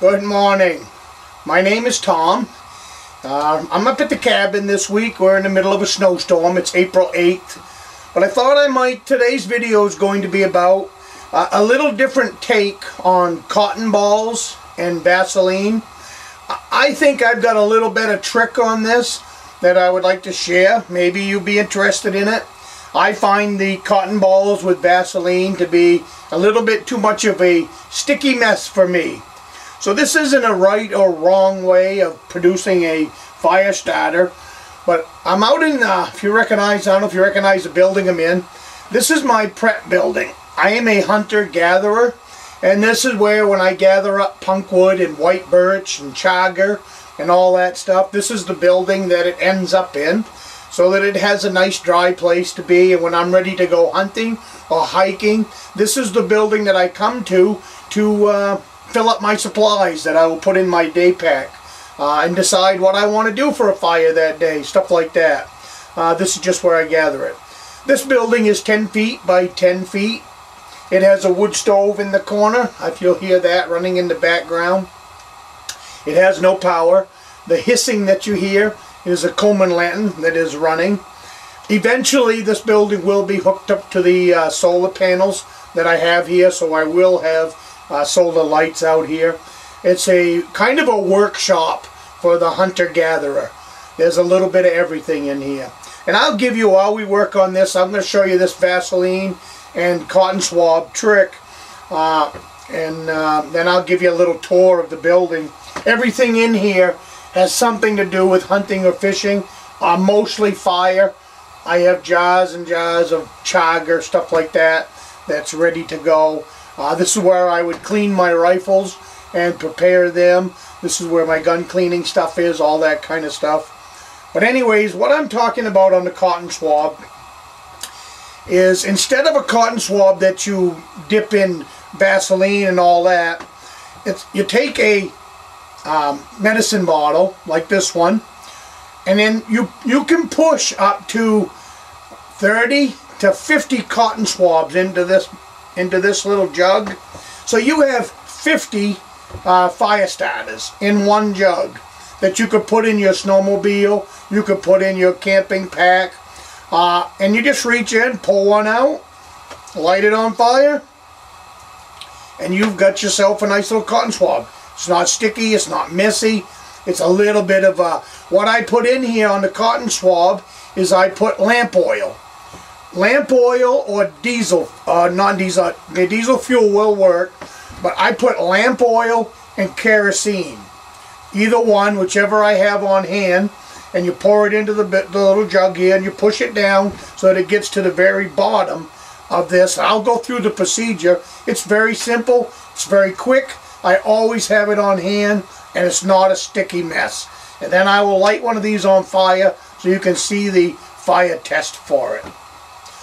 Good morning. My name is Tom. Uh, I'm up at the cabin this week. We're in the middle of a snowstorm. It's April 8th. But I thought I might, today's video is going to be about uh, a little different take on cotton balls and Vaseline. I think I've got a little bit of trick on this that I would like to share. Maybe you'd be interested in it. I find the cotton balls with Vaseline to be a little bit too much of a sticky mess for me. So this isn't a right or wrong way of producing a fire starter. But I'm out in, uh, if you recognize, I don't know if you recognize the building I'm in. This is my prep building. I am a hunter-gatherer. And this is where when I gather up punkwood and white birch and chaga and all that stuff, this is the building that it ends up in so that it has a nice dry place to be and when I'm ready to go hunting or hiking, this is the building that I come to to uh, fill up my supplies that I will put in my day pack uh, and decide what I want to do for a fire that day, stuff like that. Uh, this is just where I gather it. This building is 10 feet by 10 feet. It has a wood stove in the corner, if you'll hear that running in the background. It has no power. The hissing that you hear is a Coleman lantern that is running. Eventually this building will be hooked up to the uh, solar panels that I have here, so I will have uh, solar lights out here. It's a kind of a workshop for the hunter-gatherer. There's a little bit of everything in here. And I'll give you, while we work on this, I'm going to show you this Vaseline and cotton swab trick. Uh, and uh, then I'll give you a little tour of the building. Everything in here has something to do with hunting or fishing, uh, mostly fire. I have jars and jars of chaga, stuff like that, that's ready to go. Uh, this is where I would clean my rifles and prepare them. This is where my gun cleaning stuff is, all that kind of stuff. But anyways, what I'm talking about on the cotton swab is instead of a cotton swab that you dip in Vaseline and all that, it's, you take a um, medicine bottle like this one and then you you can push up to 30 to 50 cotton swabs into this into this little jug. So you have 50 uh, fire starters in one jug that you could put in your snowmobile, you could put in your camping pack, uh, and you just reach in, pull one out, light it on fire, and you've got yourself a nice little cotton swab. It's not sticky, it's not messy, it's a little bit of a, what I put in here on the cotton swab is I put lamp oil lamp oil or diesel, uh, non-diesel, the diesel fuel will work, but I put lamp oil and kerosene. Either one, whichever I have on hand, and you pour it into the, the little jug here and you push it down so that it gets to the very bottom of this. I'll go through the procedure. It's very simple. It's very quick. I always have it on hand and it's not a sticky mess. And then I will light one of these on fire so you can see the fire test for it.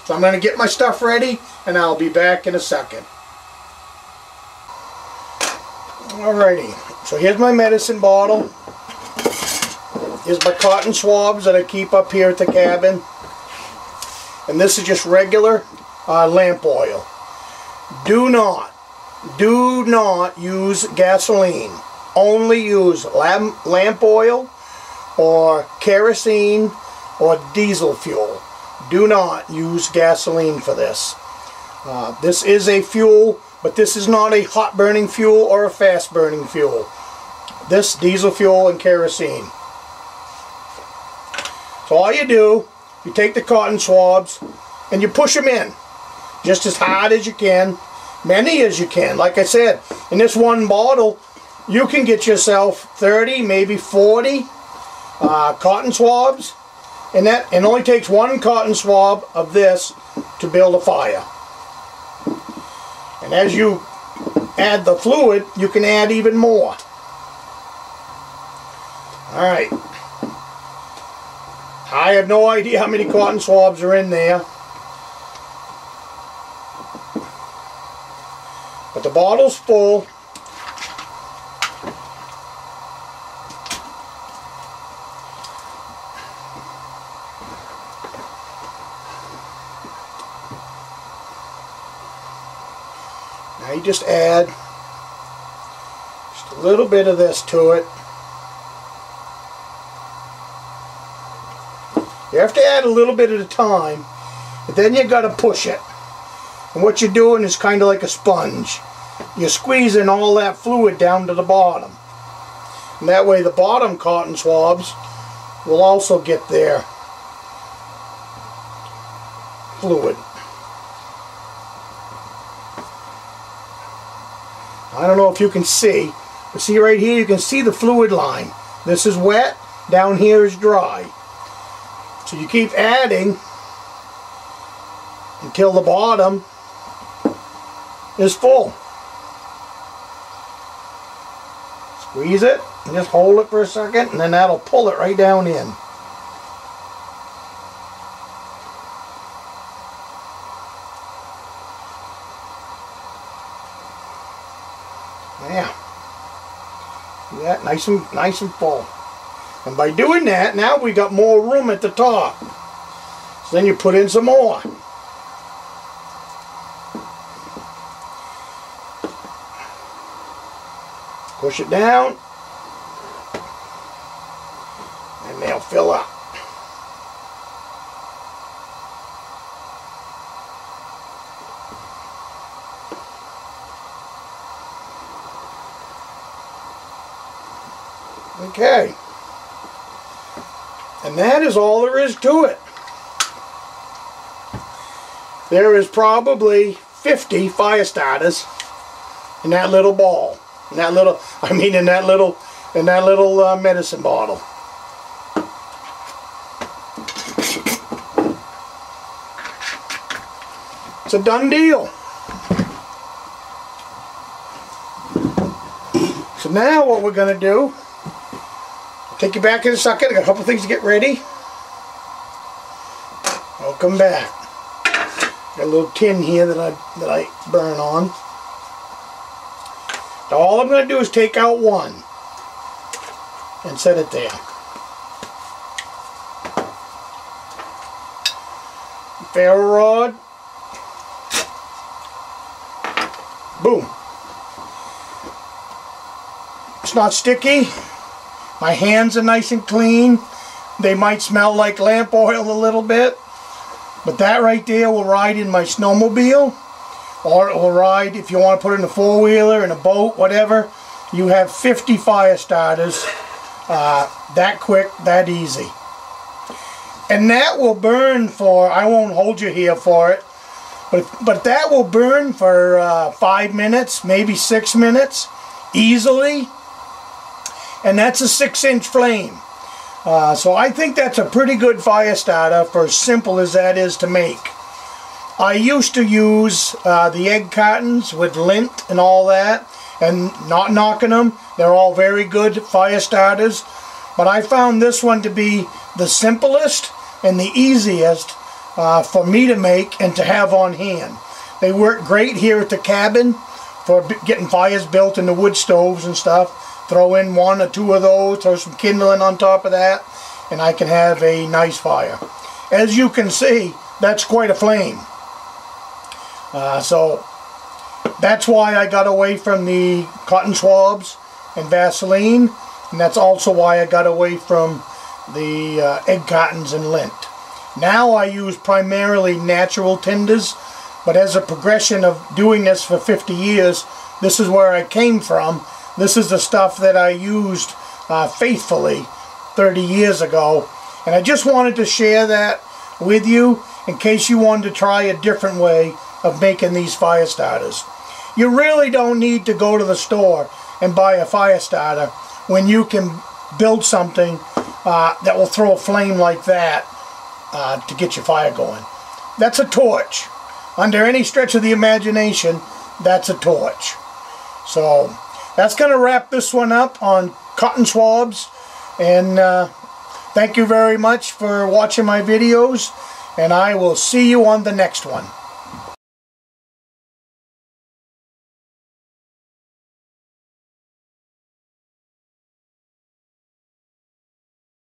So I'm going to get my stuff ready and I'll be back in a second. Alrighty, so here's my medicine bottle. Here's my cotton swabs that I keep up here at the cabin. And this is just regular uh, lamp oil. Do not, do not use gasoline. Only use lamp, lamp oil or kerosene or diesel fuel do not use gasoline for this. Uh, this is a fuel, but this is not a hot burning fuel or a fast burning fuel. This diesel fuel and kerosene. So all you do, you take the cotton swabs and you push them in just as hard as you can, many as you can. Like I said, in this one bottle, you can get yourself 30, maybe 40 uh, cotton swabs and that it only takes one cotton swab of this to build a fire. And as you add the fluid, you can add even more. Alright. I have no idea how many cotton swabs are in there. But the bottle's full. Now you just add just a little bit of this to it. You have to add a little bit at a time, but then you got to push it. And what you're doing is kind of like a sponge. You're squeezing all that fluid down to the bottom. And that way the bottom cotton swabs will also get their fluid. I don't know if you can see, but see right here you can see the fluid line. This is wet, down here is dry. So you keep adding until the bottom is full. Squeeze it and just hold it for a second and then that'll pull it right down in. Nice and nice and full. And by doing that, now we got more room at the top. So then you put in some more. Push it down. And they'll fill up. Okay. And that is all there is to it. There is probably 50 fire starters in that little ball. In that little, I mean in that little, in that little uh, medicine bottle. It's a done deal. So now what we're going to do Take you back in a second. I got a couple things to get ready. I'll come back. Got a little tin here that I that I burn on. So all I'm going to do is take out one and set it there. Ferro rod. Boom. It's not sticky. My hands are nice and clean. They might smell like lamp oil a little bit. But that right there will ride in my snowmobile. Or it will ride, if you want to put it in a four-wheeler, in a boat, whatever. You have 50 fire starters. Uh, that quick, that easy. And that will burn for, I won't hold you here for it, but, but that will burn for uh, five minutes, maybe six minutes, easily and that's a six inch flame. Uh, so I think that's a pretty good fire starter for as simple as that is to make. I used to use uh, the egg cartons with lint and all that and not knocking them. They're all very good fire starters. But I found this one to be the simplest and the easiest uh, for me to make and to have on hand. They work great here at the cabin for getting fires built in the wood stoves and stuff. Throw in one or two of those, throw some kindling on top of that, and I can have a nice fire. As you can see, that's quite a flame. Uh, so that's why I got away from the cotton swabs and Vaseline, and that's also why I got away from the uh, egg cartons and lint. Now I use primarily natural tinders, but as a progression of doing this for 50 years, this is where I came from, this is the stuff that I used uh, faithfully 30 years ago. And I just wanted to share that with you in case you wanted to try a different way of making these fire starters. You really don't need to go to the store and buy a fire starter when you can build something uh, that will throw a flame like that uh, to get your fire going. That's a torch. Under any stretch of the imagination, that's a torch. So that's going to wrap this one up on cotton swabs. And uh, thank you very much for watching my videos. And I will see you on the next one.